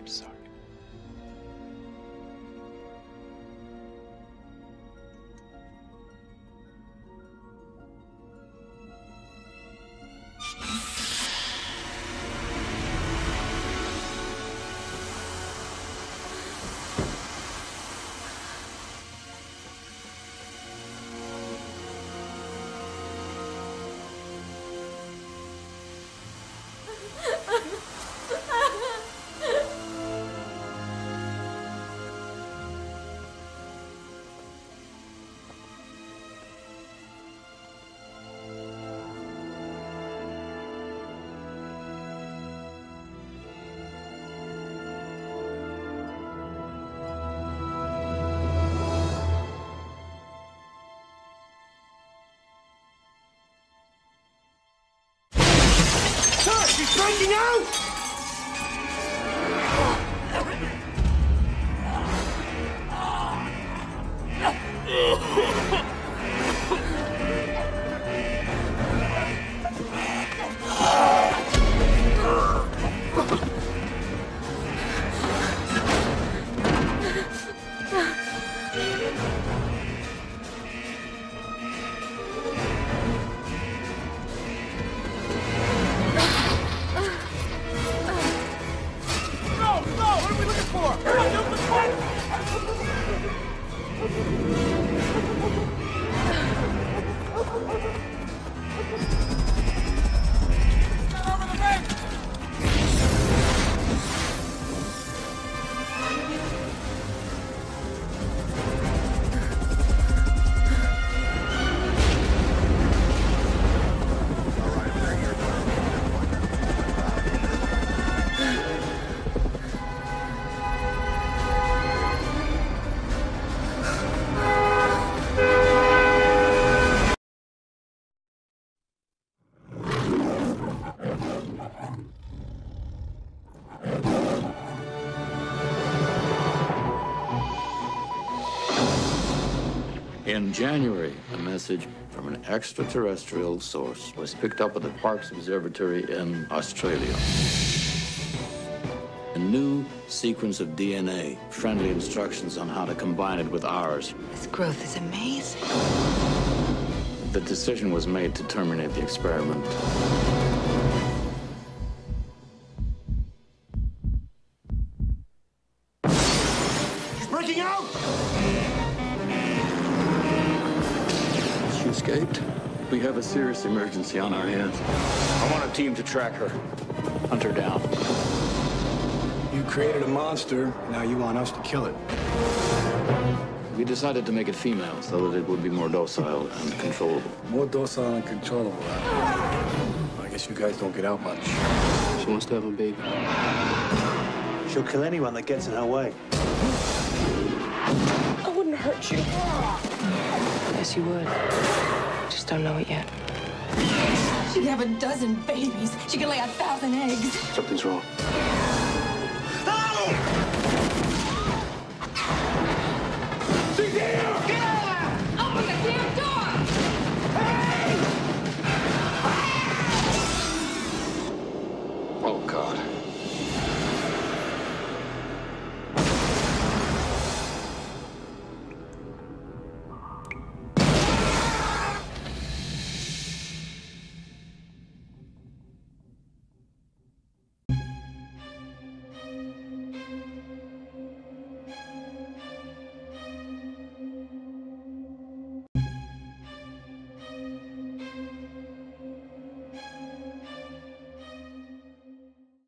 I'm sorry. Breaking out! No, In January, a message from an extraterrestrial source was picked up at the Parkes Observatory in Australia. A new sequence of DNA, friendly instructions on how to combine it with ours. This growth is amazing. The decision was made to terminate the experiment. Escaped. We have a serious emergency on our hands. I want a team to track her, hunt her down. You created a monster, now you want us to kill it. We decided to make it female so that it would be more docile and controllable. More docile and controllable. huh? I guess you guys don't get out much. She wants to have a baby. She'll kill anyone that gets in her way. I wouldn't hurt you. Yes, you would. Just don't know it yet. She can have a dozen babies. She can lay a thousand eggs. Something's wrong.